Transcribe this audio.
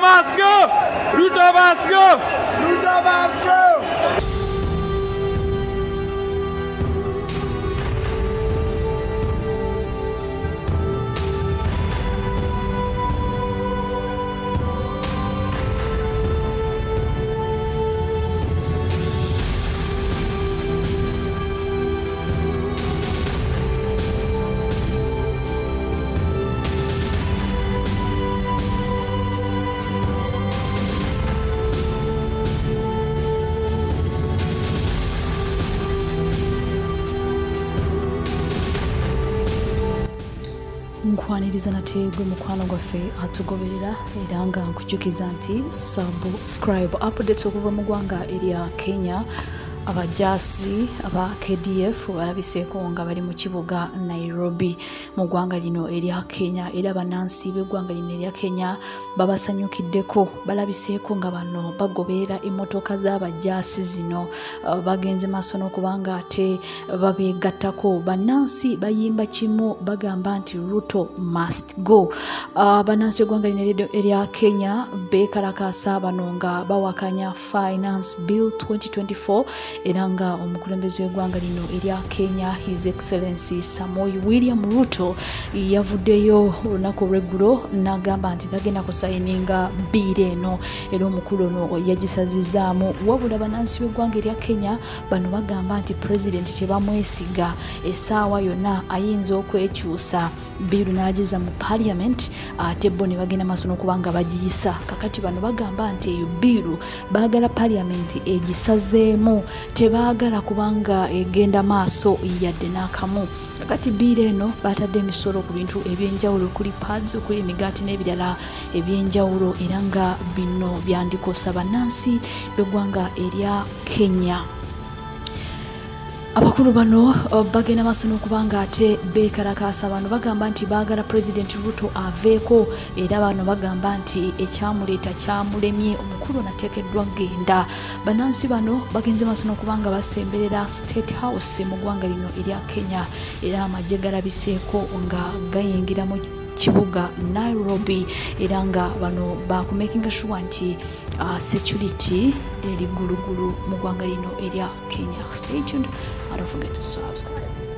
Ruto must go! Nkwaniriza nate gwe mukwano gwaffe atugoberera era nga nkujjukiza nti subscribe updates okuva mu ggwanga erya kenya abajasi aba kdf balabiseeko nga bali mu kibuga nairobi. Mu ggwanga lino erya kenya era banansi b'eggwanga lino erya kenya babasanyukiddeko. Balabiseeko nga bano bagoberera emmotoka z'abajasi zino. Uh, bagenze maaso n'okuba nga ate babeegattako. Bannansi bayimba kimu bagamba nti ruto must go. Uh, bannansi eggwanga lino erya- kenya beekalakaasa bano nga bawakanya finance bill 2024 era nga omukulembeze w'eggwanga lino erya kenya his excellency samoi william ruto yavuddeyo olunaku olweggulo n'agamba nti tagenda kusayininga biiri eno. Era omukulu ono yagisazizaamu. Wabula bannansi b'eggwanga erya kenya bano bagamba nti pulezidenti tebamwesiga. Essaawa yonna ayinza okwekyusa. Biiru n'ageza mu paliament ate bo ne bagenda maaso n'okuba nga bagiyisa. Kakati bano bagamba nti eyo biiru baagala paliament egisazeemu tebaagala kubanga egenda maaso yadde n'akamu. Kakati biiru eno batadde emisolo ku bintu ebyenjawulo okuli pads okuli emigaati n'ebirala ebyenjawulo era nga bino byandikosa bannansi b'eggwanga erya kenya abakulu bano uh, bagenda maaso n'okuba nga ate beekalakaasa. Bano bagamba nti baagala pulezidenti ruto aveeko era bano bagamba nti ekyamuleeta kyamulemye. Omukulu nateekeddwa genda bannansi bano bagenze maaso n'okuba nga basemberera state house mu ggwanga lino erya kenya. Era amagye galabiseeko nga gayingira mu kibuga nairobi. Era nga bano bakumakinga sure nti uh, security eri gulugulu mu ggwanga lino erya kenya. Stay tuned I don't forget to subscribe